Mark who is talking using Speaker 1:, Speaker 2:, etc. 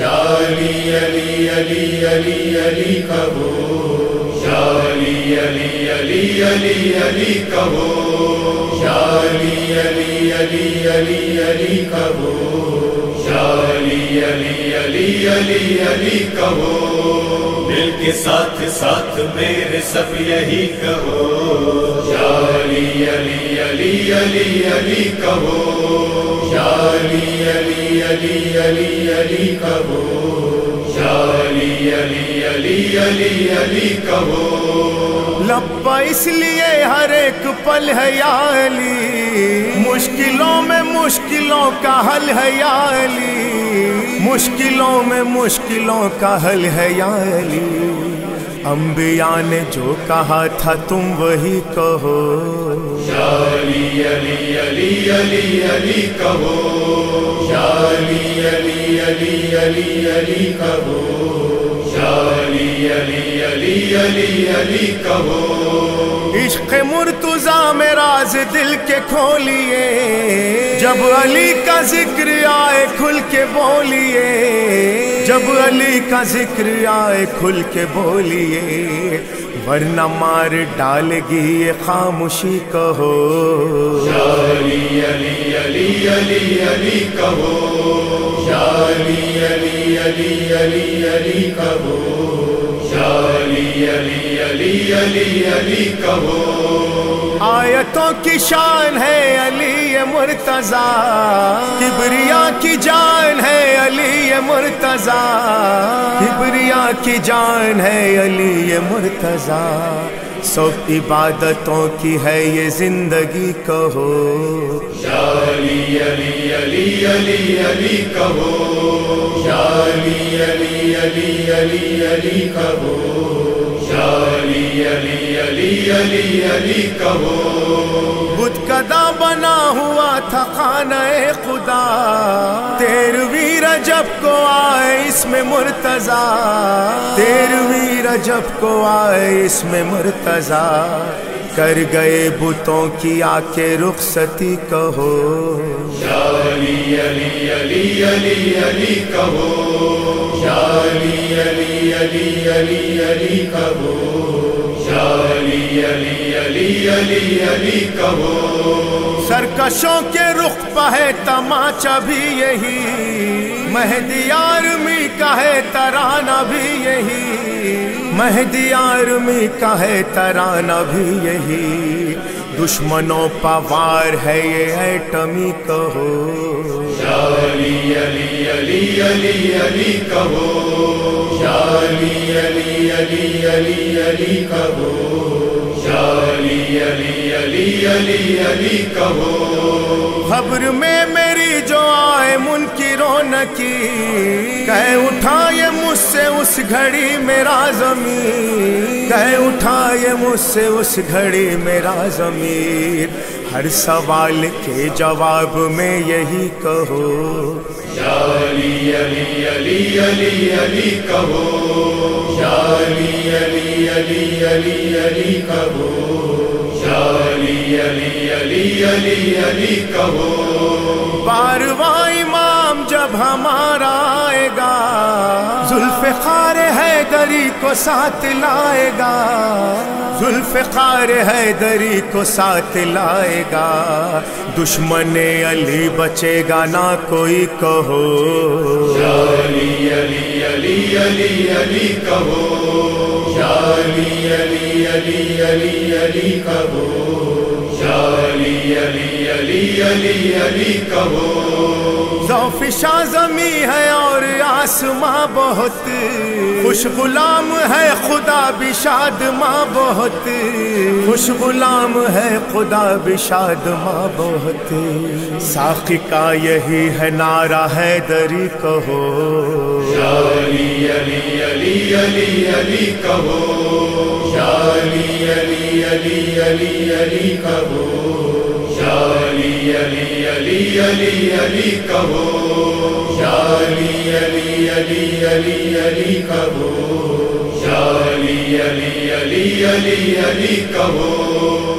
Speaker 1: علی علی علی علی علی کہو یا علی علی علی علی علی کہو یا علی علی علی علی علی کہو یا علی علی علی علی علی کہو دل کے ساتھ ساتھ میرے سب یہی کہو۔ یا علی علی علی علی علی کہو۔ یا علی علی علی علی علی کہو۔ یا علی علی علی علی علی کہو۔
Speaker 2: لبا اس لیے ہر ایک پل ہے یا علی۔ مشکلوں میں مشکلوں کا حل ہے یا علی۔ مشکلوں میں مشکلوں کا حل ہے یا علی۔ انبیاء نے جو کہا تھا تم وہی کہو۔
Speaker 1: یا علی علی علی علی علی کہو۔ یا علی علی علی علی علی کہو۔ یا علی علی علی علی علی کہو۔
Speaker 2: عشق مرتضی میں راز دل کے کھولیے۔ جب علی کا ذکر آئے کھل کے بولیے۔ جب علی کا ذکر آئے کھل کے بولیے۔ ورنہ مار ڈال گی یہ خاموشی کہو۔
Speaker 1: علی علی علی علی علی کہو۔ علی علی علی علی علی کہو۔ علی علی علی علی علی کہو
Speaker 2: آیتوں کی شان ہے علی مرتضی، کبریا کی جان ہے علی مرتضی، کبریا کی جان ہے علی مرتضی۔ سب عبادتوں کی ہے یہ زندگی کہو۔
Speaker 1: یا علی علی علی علی علی کہو۔ علی علی علی علی علی کہو یا علی علی علی علی علی کہو
Speaker 2: بدھ کدا بنا ہوا تھا خانہ خدا تیرویں رجب کو آئے اس میں مرتضی تیرویں رجب کو آئے اس میں مرتضی کر گئے بتوں کی آ کے رخصتی کہو
Speaker 1: یا علی علی علی علی علی، کہو۔ یا علی علی علی علی علی کہو یا علی علی علی علی علی کہو
Speaker 2: سرکشوں کے رخ پہ ہے تماچا بھی یہی۔ مہدی آرمی کا ہے ترانہ بھی یہی۔ مہدی آرمی کا ہے ترانہ بھی یہی۔ دشمنوں پوار ہے یہ ایٹمی کہو۔
Speaker 1: یا علی علی علی علی علی کہو یا علی علی علی علی علی کہو یا علی علی علی علی علی کہو
Speaker 2: خبر میں میری جو آئے منکروں نہ کی کہے اٹھائے مجھ سے اس گھڑی میرا زمین کہے اٹھائے مجھ سے اس گھڑی میرا زمین ہر سوال کے جواب میں یہی کہو۔
Speaker 1: یا علی علی علی علی علی کہو یا علی علی علی علی علی کہو یا علی علی علی علی علی کہو
Speaker 2: بارواں امام جب ہمارا آئے گا، زلف خار ہے دری کو ساتھ لائے گا۔ زلف خار ہے دری کو ساتھ لائے گا۔ دشمن علی بچے گا نہ کوئی کہو۔
Speaker 1: یا علی علی علی علی علی کہو۔ یا علی علی علی علی علی کہو۔ علی علی علی علی علی کہو۔
Speaker 2: ذوف شاہ زمیں ہے اور آسماں بہت۔ خوش غلام ہے خدا بشاد ماں بہت۔ خوش غلام ہے خدا بشاد ماں بہت۔ ساقی کا یہی ہے نعرہ ہے دری کہو
Speaker 1: علی علی علی علی علی کہو۔ علی علی علی علی علی کہو۔ یا علی علی علی علی علی کہو یا علی علی علی علی علی کہو یا علی علی علی علی علی کہو